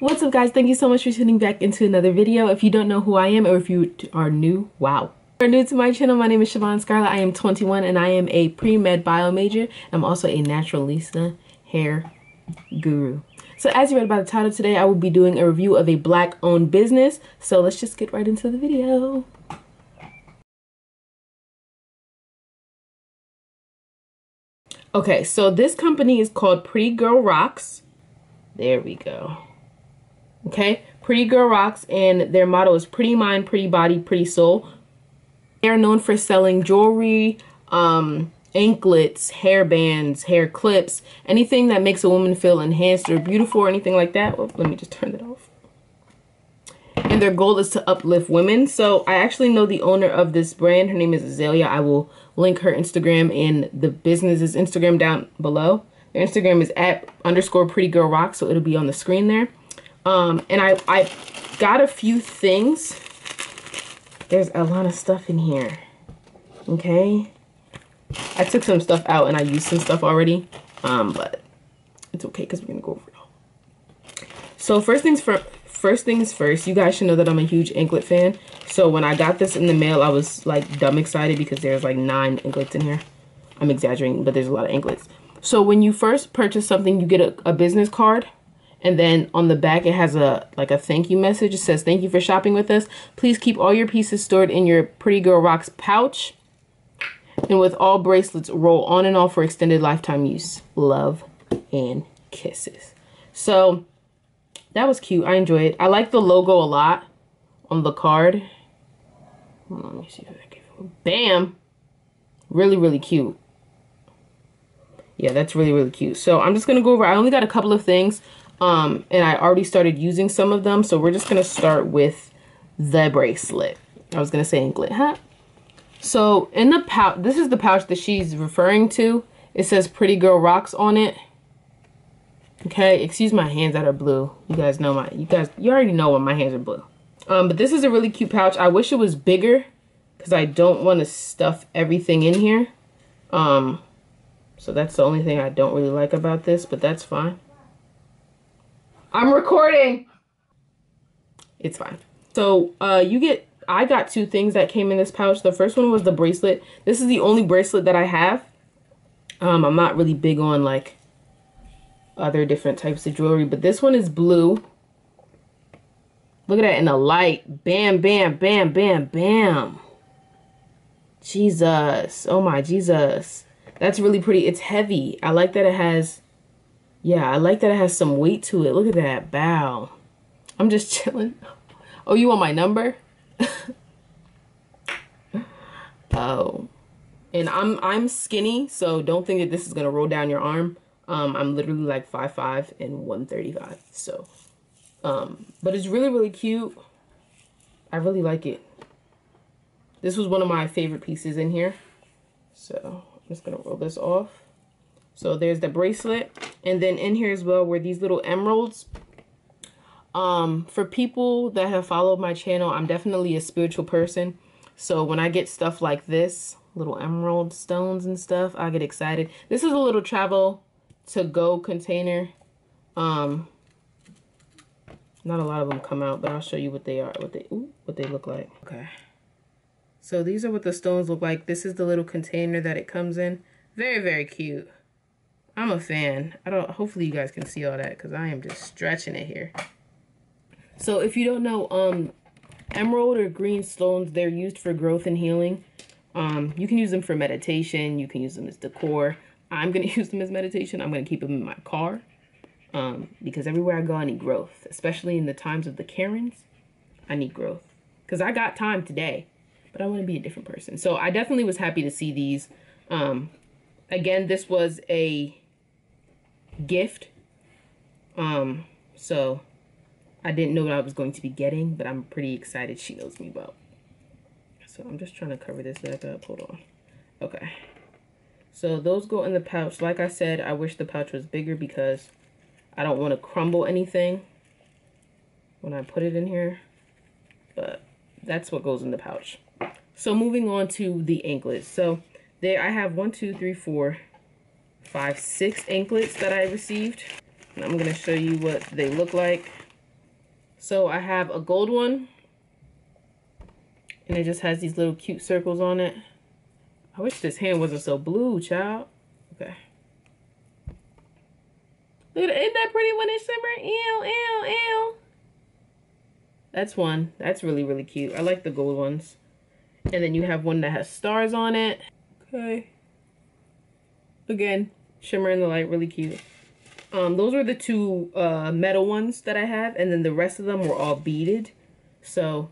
What's up guys? Thank you so much for tuning back into another video. If you don't know who I am or if you are new, wow. If you're new to my channel, my name is Siobhan Scarlett. I am 21 and I am a pre-med bio major. I'm also a naturalista hair guru. So as you read by the title today, I will be doing a review of a black owned business. So let's just get right into the video. Okay, so this company is called Pretty Girl Rocks. There we go. Okay, Pretty Girl Rocks, and their motto is Pretty Mind, Pretty Body, Pretty Soul. They are known for selling jewelry, um, anklets, hair bands, hair clips, anything that makes a woman feel enhanced or beautiful or anything like that. Oh, let me just turn it off. And their goal is to uplift women. So I actually know the owner of this brand. Her name is Azalea. I will link her Instagram and the business's Instagram down below. Their Instagram is at underscore pretty girl rock, so it'll be on the screen there. Um, and I, I got a few things. There's a lot of stuff in here. Okay. I took some stuff out and I used some stuff already. Um, but it's okay because we're going to go over it all. So first things first, first things first, you guys should know that I'm a huge anklet fan. So when I got this in the mail, I was like dumb excited because there's like nine anklets in here. I'm exaggerating, but there's a lot of anklets. So when you first purchase something, you get a, a business card and then on the back, it has a like a thank you message. It says, thank you for shopping with us. Please keep all your pieces stored in your Pretty Girl Rocks pouch. And with all bracelets, roll on and off for extended lifetime use. Love and kisses. So that was cute. I enjoy it. I like the logo a lot on the card. Let me see if I can. Bam! Really, really cute. Yeah, that's really, really cute. So I'm just going to go over. I only got a couple of things. Um, and I already started using some of them. So we're just going to start with the bracelet. I was going to say anklet, huh? So in the pouch, this is the pouch that she's referring to. It says Pretty Girl Rocks on it. Okay, excuse my hands that are blue. You guys know my, you guys, you already know when my hands are blue. Um, but this is a really cute pouch. I wish it was bigger because I don't want to stuff everything in here. Um, so that's the only thing I don't really like about this, but that's fine. I'm recording. It's fine. So uh, you get, I got two things that came in this pouch. The first one was the bracelet. This is the only bracelet that I have. Um, I'm not really big on like other different types of jewelry, but this one is blue. Look at that in the light. Bam, bam, bam, bam, bam. Jesus. Oh my Jesus. That's really pretty. It's heavy. I like that it has yeah, I like that it has some weight to it. Look at that. Bow. I'm just chilling. Oh, you want my number? oh. And I'm I'm skinny, so don't think that this is going to roll down your arm. Um, I'm literally like 5'5 and 135. So, um, but it's really, really cute. I really like it. This was one of my favorite pieces in here. So, I'm just going to roll this off. So there's the bracelet. And then in here as well were these little emeralds. Um, for people that have followed my channel, I'm definitely a spiritual person. So when I get stuff like this, little emerald stones and stuff, I get excited. This is a little travel to go container. Um, not a lot of them come out, but I'll show you what they are, what they, ooh, what they look like. Okay. So these are what the stones look like. This is the little container that it comes in. Very, very cute. I'm a fan. I don't. Hopefully you guys can see all that because I am just stretching it here. So if you don't know, um, emerald or green stones, they're used for growth and healing. Um, you can use them for meditation. You can use them as decor. I'm going to use them as meditation. I'm going to keep them in my car. Um, because everywhere I go, I need growth. Especially in the times of the Karens, I need growth. Because I got time today, but I want to be a different person. So I definitely was happy to see these. Um, again, this was a gift. Um, so I didn't know what I was going to be getting, but I'm pretty excited she knows me well. So I'm just trying to cover this back up. Hold on. Okay. So those go in the pouch. Like I said, I wish the pouch was bigger because I don't want to crumble anything when I put it in here. But that's what goes in the pouch. So moving on to the anklets. So there I have one, two, three, four, five, six anklets that I received. And I'm going to show you what they look like. So I have a gold one. And it just has these little cute circles on it. I wish this hand wasn't so blue, child. Okay. Look. Isn't that pretty when it's shimmering? Ew, ew, ew. That's one. That's really, really cute. I like the gold ones. And then you have one that has stars on it. Okay. Again, shimmer in the light, really cute. Um, those were the two uh, metal ones that I have. And then the rest of them were all beaded. So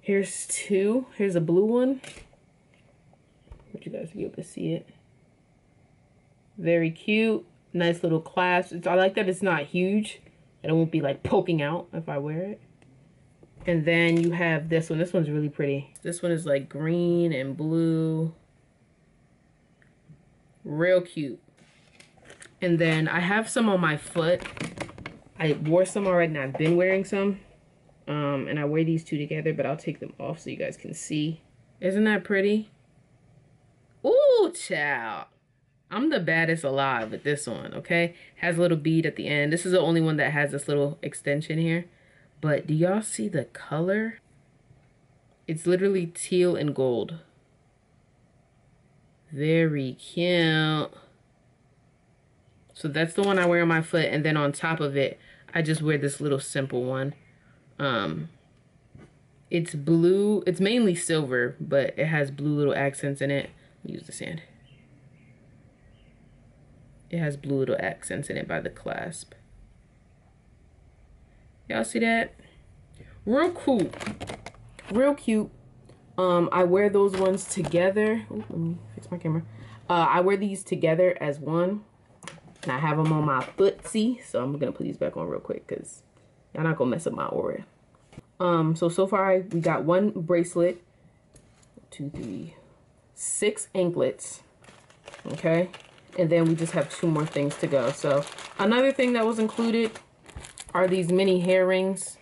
here's two. Here's a blue one. Would you guys be able to see it? Very cute. Nice little clasp. It's, I like that it's not huge. And it won't be like poking out if I wear it. And then you have this one. This one's really pretty. This one is like green and blue. Real cute. And then I have some on my foot. I wore some already and I've been wearing some. Um, and I wear these two together, but I'll take them off so you guys can see. Isn't that pretty? Ooh, child. I'm the baddest alive with this one, okay? Has a little bead at the end. This is the only one that has this little extension here. But do y'all see the color? It's literally teal and gold. Very cute. So that's the one I wear on my foot. And then on top of it, I just wear this little simple one. Um, it's blue. It's mainly silver, but it has blue little accents in it. Use the sand. It has blue little accents in it by the clasp. Y'all see that? Real cool. Real cute. Um, I wear those ones together. Ooh, let me fix my camera. Uh, I wear these together as one. And I have them on my footsie. So I'm going to put these back on real quick because y'all not going to mess up my aura. Um, so, so far we got one bracelet. Two, three, six anklets. Okay. And then we just have two more things to go. So another thing that was included are these mini hair rings.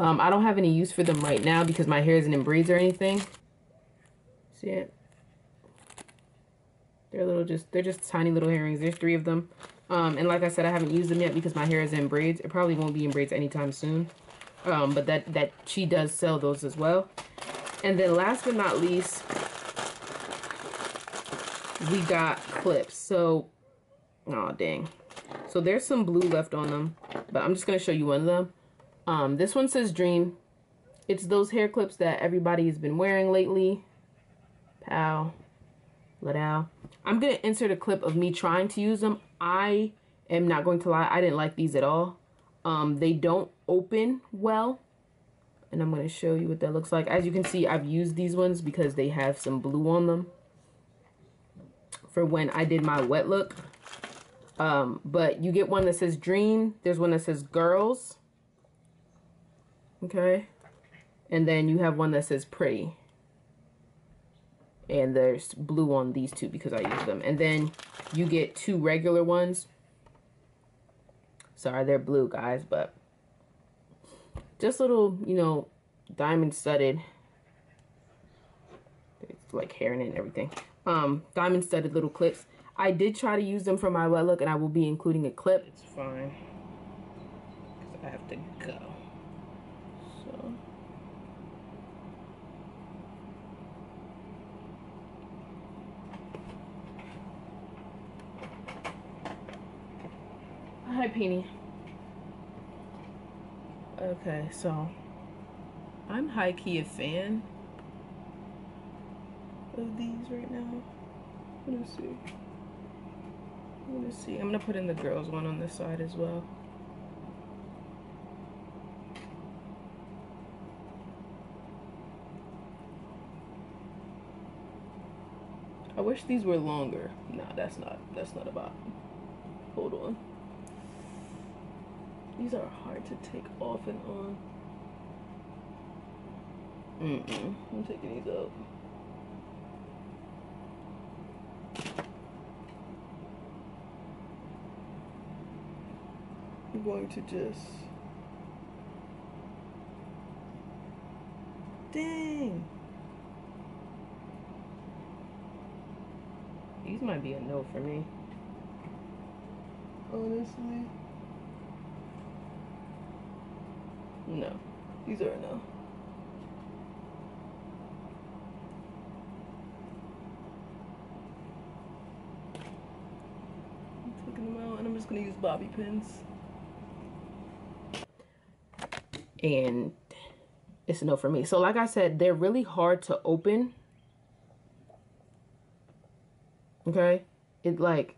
Um, I don't have any use for them right now because my hair isn't in braids or anything. See it? They're little just, they're just tiny little hair rings. There's three of them. Um, and like I said, I haven't used them yet because my hair is in braids. It probably won't be in braids anytime soon. Um, but that, that she does sell those as well. And then last but not least, we got clips. So, oh dang. So there's some blue left on them, but I'm just going to show you one of them. Um, this one says Dream. It's those hair clips that everybody has been wearing lately. Pow. Let out. I'm going to insert a clip of me trying to use them. I am not going to lie. I didn't like these at all. Um, they don't open well. And I'm going to show you what that looks like. As you can see, I've used these ones because they have some blue on them. For when I did my wet look. Um, but you get one that says dream. There's one that says girls. Okay. And then you have one that says pretty. And there's blue on these two because I use them. And then you get two regular ones. Sorry, they're blue, guys, but just little, you know, diamond studded. It's like hair in it and everything. Um, diamond studded little clips. I did try to use them for my wet look and I will be including a clip. It's fine. Because I have to go. So. Hi, Peony. Okay, so I'm high-key a fan of these right now. Let me see. Let me see. I'm gonna put in the girls one on this side as well. I wish these were longer. No, that's not that's not about. Hold on. These are hard to take off and on. Mm-mm. I'm taking these out. I'm going to just... Dang! These might be a no for me. Honestly. No. These are no. I'm taking them out and I'm just gonna use bobby pins. And it's a no for me. So like I said, they're really hard to open. Okay? It like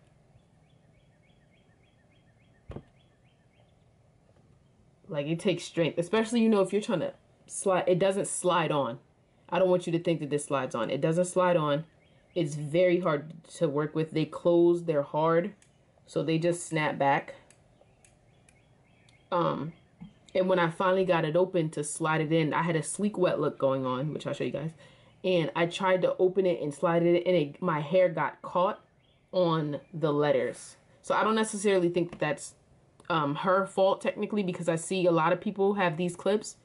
Like it takes strength, especially you know if you're trying to slide. It doesn't slide on. I don't want you to think that this slides on. It doesn't slide on. It's very hard to work with. They close. They're hard, so they just snap back. Um, and when I finally got it open to slide it in, I had a sleek wet look going on, which I'll show you guys. And I tried to open it and slide it in, and it, my hair got caught on the letters. So I don't necessarily think that that's um, her fault technically because I see a lot of people have these clips.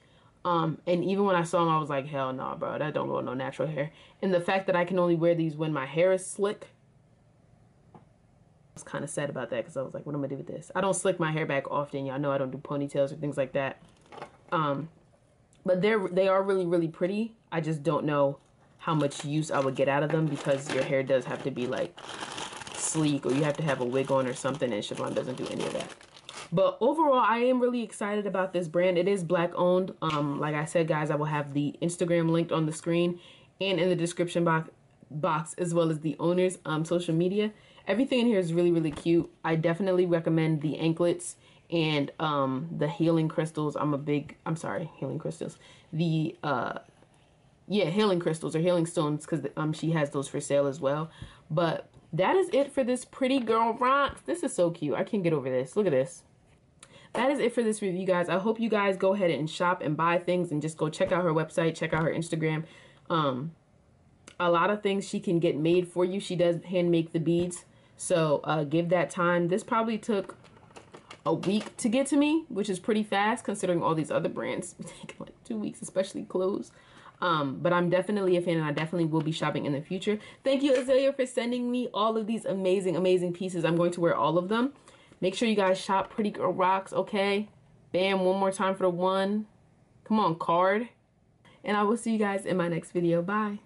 Um, and even when I saw them, I was like, hell no, nah, bro, that don't go no natural hair. And the fact that I can only wear these when my hair is slick, I was kind of sad about that because I was like, what am I gonna do with this? I don't slick my hair back often. Y'all know I don't do ponytails or things like that. Um, but they're they are really really pretty. I just don't know how much use I would get out of them because your hair does have to be like sleek or you have to have a wig on or something and Siobhan doesn't do any of that. But overall, I am really excited about this brand. It is black owned. Um, like I said, guys, I will have the Instagram linked on the screen and in the description box box as well as the owner's um, social media. Everything in here is really, really cute. I definitely recommend the anklets and um, the healing crystals. I'm a big, I'm sorry, healing crystals. The, uh, yeah, healing crystals or healing stones because um, she has those for sale as well. But that is it for this Pretty Girl Rocks. This is so cute. I can't get over this. Look at this that is it for this review guys. I hope you guys go ahead and shop and buy things and just go check out her website check out her instagram. Um a lot of things she can get made for you. She does hand make the beads. So uh give that time. This probably took a week to get to me which is pretty fast considering all these other brands. Take like two weeks especially clothes. Um, but I'm definitely a fan and I definitely will be shopping in the future. Thank you, Azalea, for sending me all of these amazing, amazing pieces. I'm going to wear all of them. Make sure you guys shop Pretty Girl Rocks, okay? Bam, one more time for the one. Come on, card. And I will see you guys in my next video. Bye.